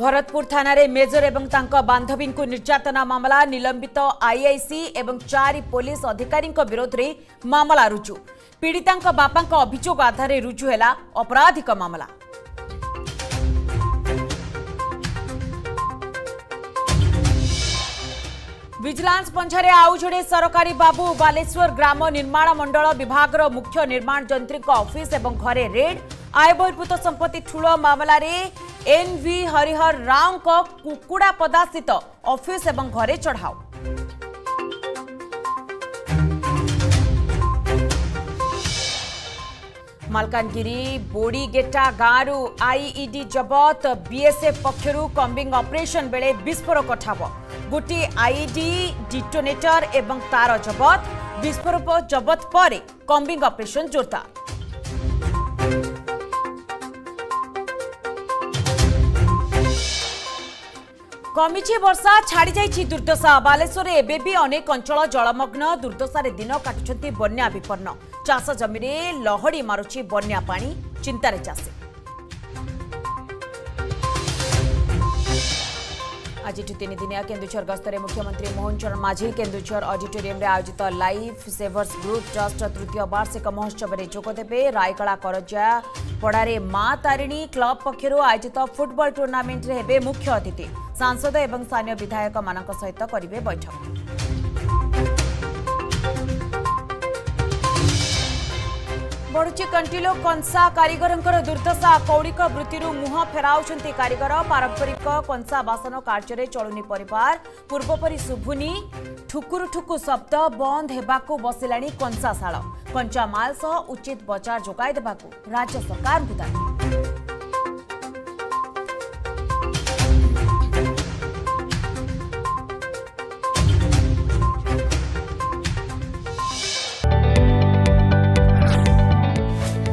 ভরতপুর থানায় মেজর এবং তাঁর বান্ধবী নির্যাতনা মামলা নিলম্বিত আইআইসি এবং চারি পুলিশ অধিকারী বিরোধে মামলা রুজু পীড়িতা বাপা অভিযোগ আধারে রুজু হল অপরাধিক মামলা ଭିଜିଲାନ୍ସ ପଞ୍ଝାରେ ଆଉ ଜଣେ ସରକାରୀ ବାବୁ ବାଲେଶ୍ୱର ଗ୍ରାମ ନିର୍ମାଣ ମଣ୍ଡଳ ବିଭାଗର ମୁଖ୍ୟ ନିର୍ମାଣ ଯନ୍ତ୍ରୀଙ୍କ ଅଫିସ୍ ଏବଂ ଘରେ ରେଡ୍ ଆୟବହିର୍ଭୂତ ସମ୍ପତ୍ତି ଠୁଳ ମାମଲାରେ এনভি হরিহর রাওঙ্ক কুকুড়াপদা স্থিত অফিস এবং ঘরে চড়াও মালকানগিরি বোড়িগেটা গাঁরু আইইডি জବତ বিএসএফ পক্ষরু কম্বিং অপরেশন বেড়ে বিস্ফোরক ঠাব গোটি আইইডি ডিটোনেটর এবং তার জବତ বিস্ফোরক জବତ পরে কম্বিং অপরেশন জোরদার কমিছে বর্ষা ছাড়ি যাই দুর্দশা বালেশ্বরে এবেবি অনেক অঞ্চল জলমগ্ন দুর্দশায় দিন কাটুচার বন্যা বিপন্ন চাষ জমিরে লহড়ি মারুছি বন্যা পা চিন্তার চাষী ଆଜିଠୁ ତିନି ଦିନିଆ କେନ୍ଦୁଝର ଗସ୍ତରେ ମୁଖ୍ୟମନ୍ତ୍ରୀ ମୋହନ ଚରଣ ମାଝୀ କେନ୍ଦୁଝର ଅଡିଟୋରିୟମ୍ରେ ଆୟୋଜିତ ଲାଇଫ୍ ସେଭର୍ସ ଗ୍ରୁପ୍ ଟ୍ରଷ୍ଟର ତୃତୀୟ ବାର୍ଷିକ ମହୋତ୍ସବରେ ଯୋଗଦେବେ ରାୟକଳା କରଜା ପଡ଼ାରେ ମା ତାରିଣୀ କ୍ଲବ୍ ପକ୍ଷରୁ ଆୟୋଜିତ ଫୁଟବଲ ଟୁର୍ଣ୍ଣାମେଣ୍ଟରେ ହେବେ ମୁଖ୍ୟ ଅତିଥି ସାଂସଦ ଏବଂ ସ୍ଥାନୀୟ ବିଧାୟକମାନଙ୍କ ସହିତ କରିବେ ବୈଠକ ବଢ଼ୁଛି କଣ୍ଟିଲୋ କଂସା କାରିଗରଙ୍କର ଦୁର୍ଦ୍ଦଶା କୌଳିକ ବୃତ୍ତିରୁ ମୁହଁ ଫେରାଉଛନ୍ତି କାରିଗର ପାରମ୍ପରିକ କଂସା ବାସନ କାର୍ଯ୍ୟରେ ଚଳୁନି ପରିବାର ପୂର୍ବପରି ଶୁଭୁନି ଠୁକୁରୁ ଠୁକୁ ଶବ୍ଦ ବନ୍ଦ ହେବାକୁ ବସିଲାଣି କଂସାଶାଳ କଞ୍ଚାମାଲ ସହ ଉଚିତ ବଜାର ଯୋଗାଇ ଦେବାକୁ ରାଜ୍ୟ ସରକାରଙ୍କୁ ଦାବି